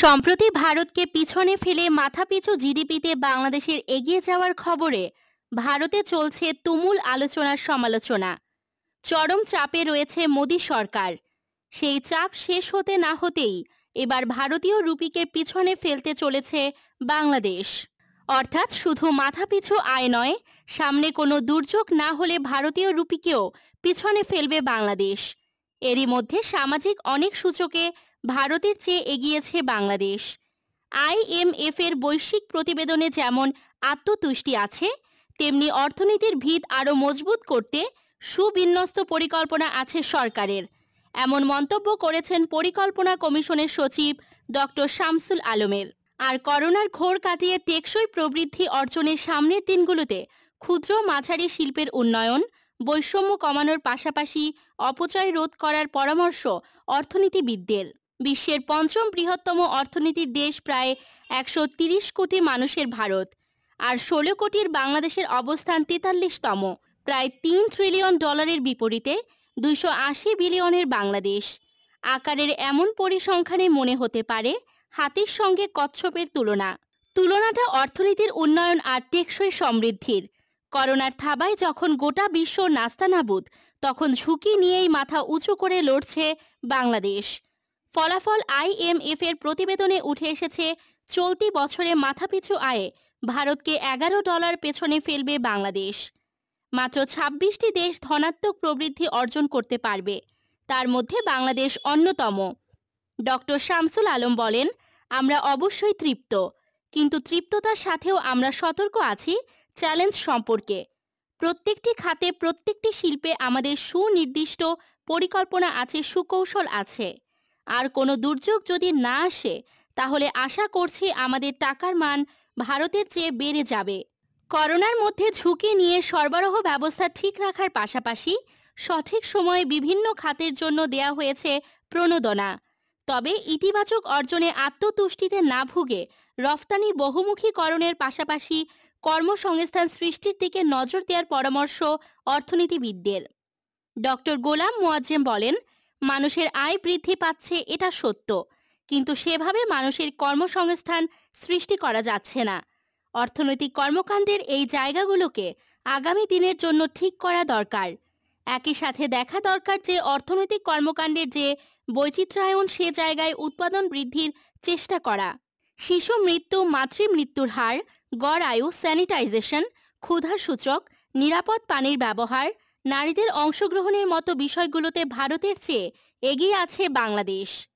সম্প্রতি ভারতকে পিছনে ফেলে মাথাপিছু জিডিপিতে বাংলাদেশের এগিয়ে যাওয়ার খবরে ভারতে চলছে তুমুল আলোচনার সমালোচনা। চরম চাপে রয়েছে মোদী সরকার। সেই চাপ শেষ হতে না হতেই এবার ভারতীয় রুপিকে পিছনে ফেলতে চলেছে বাংলাদেশ। অর্থাৎ শুধু মাথাপিছু আয় নয়, সামনে কোনো দুর্যোগ না হলে ভারতীয় রুপিকেও পিছনে ফেলবে বাংলাদেশ। এরই মধ্যে সামাজিক অনেক সূচকে ভারতের চেয়ে এগিয়েছে বাংলাদেশ। আইএমএফ এর বৈশ্বিক প্রতিবেদনে যেমন আত্মতুষ্টি আছে, তেমনি অর্থনীতির ভিত আরও মজবুত করতে সুবিন্যস্ত পরিকল্পনা আছে সরকারের। এমন মন্তব্য করেছেন পরিকল্পনা কমিশনের সচিব ডক্টর শামসুল আলমের। আর করোনার ঘোর কাটিয়ে টেকসই প্রবৃদ্ধি অর্জনের সামনের দিনগুলোতে ক্ষুদ্র মাঝারি শিল্পের উন্নয়ন, বৈষম্য কমানোর পাশাপাশি অপচয় রোধ করার পরামর্শ অর্থনীতিবিদদের। বিশ্বের পঞ্চম বৃহত্তম অর্থনীতির দেশ প্রায় একশো কোটি মানুষের ভারত। আর ষোলো কোটির বাংলাদেশের অবস্থান তেতাল্লিশতম, প্রায় তিন ট্রিলিয়ন ডলারের বিপরীতে দুইশো আশি বিলিয়নের বাংলাদেশ। আকারের এমন পরিসংখ্যানে মনে হতে পারে হাতির সঙ্গে কচ্ছপের তুলনা। তুলনাটা অর্থনীতির উন্নয়ন আর টেকসই সমৃদ্ধির। করোনার থাবায় যখন গোটা বিশ্ব নাস্তানাবুদ, তখন ঝুঁকি নিয়েই মাথা উঁচু করে লড়ছে বাংলাদেশ। ফলাফল আইএমএফ এর প্রতিবেদনে উঠে এসেছে, চলতি বছরে মাথাপিছু আয়ে ভারতকে এগারো ডলার পেছনে ফেলবে বাংলাদেশ। মাত্র ছাব্বিশটি দেশ ধনাত্মক প্রবৃদ্ধি অর্জন করতে পারবে, তার মধ্যে বাংলাদেশ অন্যতম। ডক্টর শামসুল আলম বলেন, আমরা অবশ্যই তৃপ্ত, কিন্তু তৃপ্ততার সাথেও আমরা সতর্ক আছি চ্যালেঞ্জ সম্পর্কে। প্রত্যেকটি খাতে প্রত্যেকটি শিল্পে আমাদের সুনির্দিষ্ট পরিকল্পনা আছে, সুকৌশল আছে। আর কোনো দুর্যোগ যদি না আসে, তাহলে আশা করছি আমাদের টাকার মান ভারতের চেয়ে বেড়ে যাবে। করোনার মধ্যে ঝুঁকি নিয়ে সরবরাহ ব্যবস্থা ঠিক রাখার পাশাপাশি সঠিক সময়ে বিভিন্ন খাতের জন্য দেয়া হয়েছে প্রণোদনা। তবে ইতিবাচক অর্জনে আত্মতুষ্টিতে না ভুগে রফতানি বহুমুখীকরণের পাশাপাশি কর্মসংস্থান সৃষ্টির দিকে নজর দেওয়ার পরামর্শ অর্থনীতিবিদদের। ডক্টর গোলাম মোয়াজ্জেম বলেন মানুষের আয় বৃদ্ধি পাচ্ছে, এটা সত্য। কিন্তু সেভাবে মানুষের কর্মসংস্থান সৃষ্টি করা যাচ্ছে না। অর্থনৈতিক কর্মকাণ্ডের এই জায়গাগুলোকে আগামী দিনের জন্য ঠিক করা দরকার। একই সাথে দেখা দরকার যে, অর্থনৈতিক কর্মকাণ্ডের যে বৈচিত্র্যায়ন, সে জায়গায় উৎপাদন বৃদ্ধির চেষ্টা করা। শিশু মৃত্যু মাতৃ মৃত্যুর হার, গড় আয়ু, স্যানিটাইজেশন ক্ষুধা সূচক, নিরাপদ পানির ব্যবহার নারীদের অংশগ্রহণের মতো বিষয়গুলোতে ভারতের চেয়ে এগিয়ে আছে বাংলাদেশ।